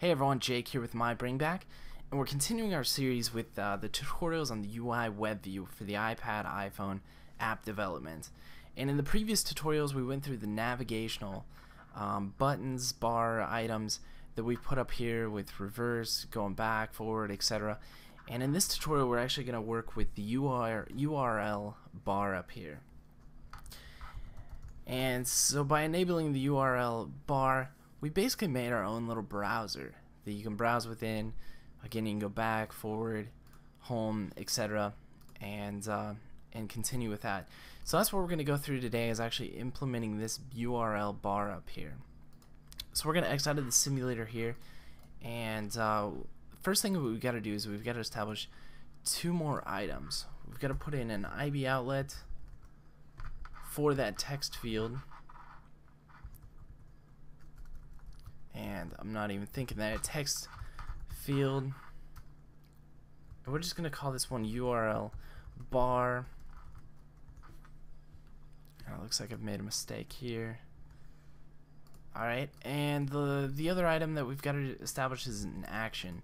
Hey everyone, Jake here with mybringback, and we're continuing our series with uh, the tutorials on the UI web view for the iPad, iPhone app development. And in the previous tutorials, we went through the navigational um, buttons, bar items that we put up here with reverse, going back, forward, etc. And in this tutorial, we're actually going to work with the URL bar up here. And so by enabling the URL bar, we basically made our own little browser that you can browse within. Again, you can go back, forward, home, etc., and uh, and continue with that. So that's what we're going to go through today is actually implementing this URL bar up here. So we're going to X out of the simulator here, and uh, first thing we've got to do is we've got to establish two more items. We've got to put in an IB outlet for that text field and I'm not even thinking that. A text field. We're just gonna call this one URL bar. Oh, it looks like I've made a mistake here. Alright and the the other item that we've got to establish is an action.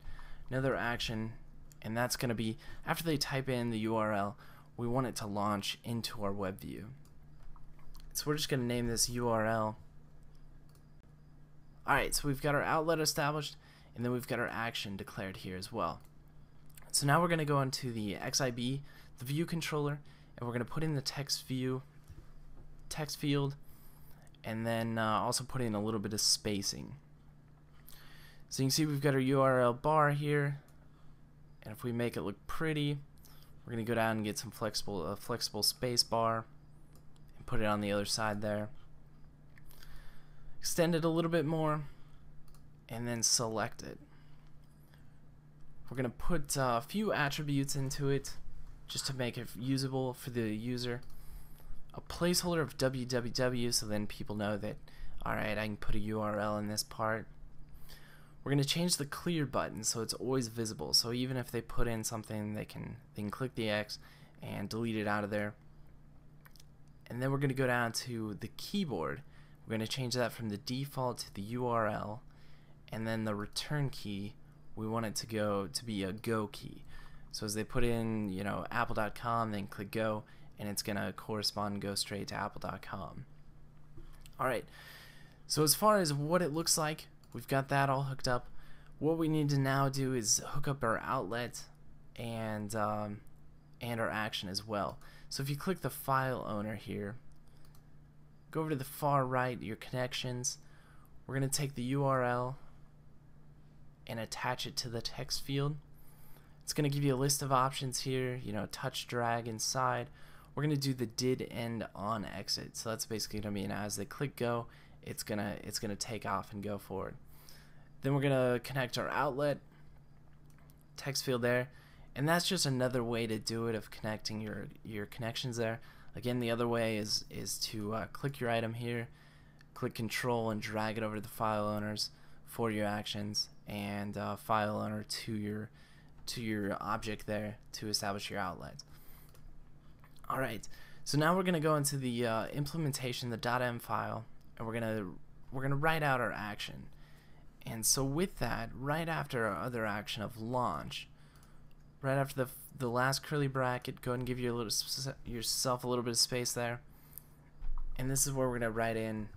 Another action and that's gonna be after they type in the URL we want it to launch into our web view. So we're just gonna name this URL Alright, so we've got our outlet established, and then we've got our action declared here as well. So now we're going to go into the XIB, the view controller, and we're going to put in the text view, text field, and then uh, also put in a little bit of spacing. So you can see we've got our URL bar here, and if we make it look pretty, we're going to go down and get some flexible, uh, flexible space bar, and put it on the other side there extend it a little bit more, and then select it. We're going to put uh, a few attributes into it just to make it usable for the user. A placeholder of www so then people know that, alright, I can put a URL in this part. We're going to change the clear button so it's always visible. So even if they put in something, they can, they can click the X and delete it out of there. And then we're going to go down to the keyboard we're going to change that from the default to the URL and then the return key we want it to go to be a go key. So as they put in, you know, apple.com, then click go and it's going to correspond and go straight to apple.com. Alright, so as far as what it looks like, we've got that all hooked up. What we need to now do is hook up our outlet and um, and our action as well. So if you click the file owner here, Go over to the far right, your connections. We're going to take the URL and attach it to the text field. It's going to give you a list of options here, you know, touch, drag inside. We're going to do the did end on exit. So that's basically going to mean as they click go, it's going to it's going to take off and go forward. Then we're going to connect our outlet text field there. And that's just another way to do it of connecting your your connections there. Again, the other way is, is to uh, click your item here, click control and drag it over to the file owners for your actions and uh, file owner to your to your object there to establish your outlet. Alright, so now we're going to go into the uh, implementation, the .m file, and we're going to we're going to write out our action. And so with that, right after our other action of launch, right after the the last curly bracket, go ahead and give little yourself a little bit of space there. And this is where we're going to write in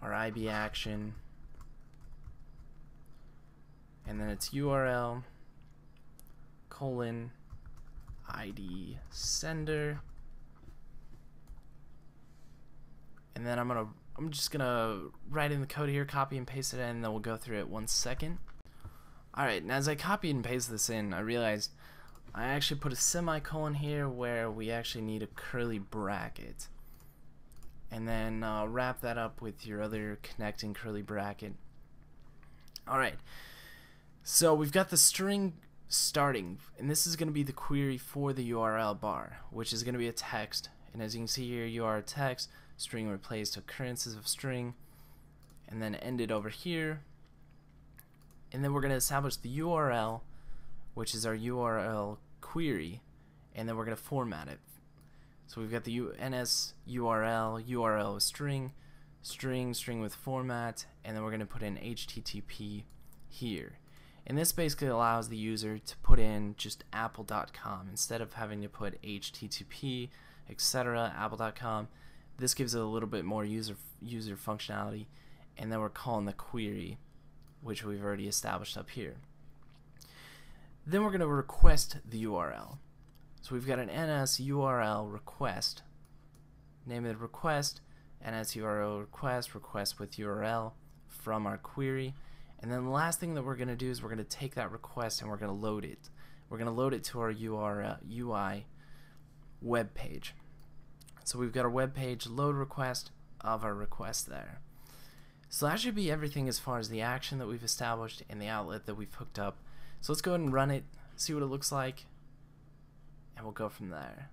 our IB action. And then it's URL colon ID sender. And then I'm gonna I'm just gonna write in the code here, copy and paste it in, and then we'll go through it one second. Alright, and as I copy and paste this in, I realized I actually put a semicolon here where we actually need a curly bracket. And then uh, wrap that up with your other connecting curly bracket. Alright, so we've got the string starting, and this is going to be the query for the URL bar, which is going to be a text. And as you can see here, URL text, string replaced occurrences of string, and then ended over here and then we're going to establish the URL which is our URL query and then we're going to format it so we've got the NS URL URL string string string with format and then we're going to put in HTTP here. And this basically allows the user to put in just apple.com instead of having to put http, etc. apple.com. This gives it a little bit more user user functionality and then we're calling the query which we've already established up here. Then we're going to request the URL. So we've got an NS URL request. Name of the request, NS URL request, request with URL from our query. And then the last thing that we're going to do is we're going to take that request and we're going to load it. We're going to load it to our URL, UI web page. So we've got our web page load request of our request there. So that should be everything as far as the action that we've established and the outlet that we've hooked up. So let's go ahead and run it, see what it looks like, and we'll go from there.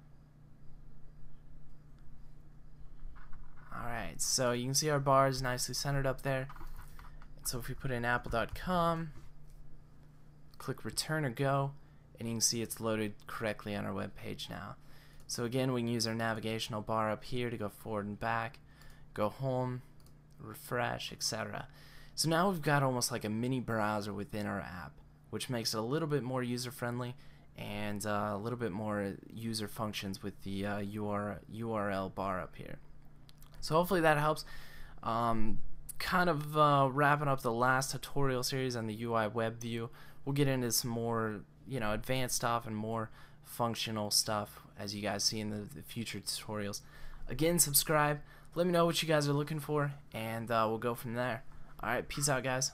Alright, so you can see our bar is nicely centered up there. So if we put in apple.com, click return or go, and you can see it's loaded correctly on our web page now. So again, we can use our navigational bar up here to go forward and back, go home, refresh, etc. So now we've got almost like a mini browser within our app, which makes it a little bit more user friendly and uh, a little bit more user functions with the uh, URL bar up here. So hopefully that helps. Um, kind of uh, wrapping up the last tutorial series on the UI web view. We'll get into some more, you know, advanced stuff and more functional stuff as you guys see in the, the future tutorials. Again, subscribe. Let me know what you guys are looking for, and uh, we'll go from there. Alright, peace out, guys.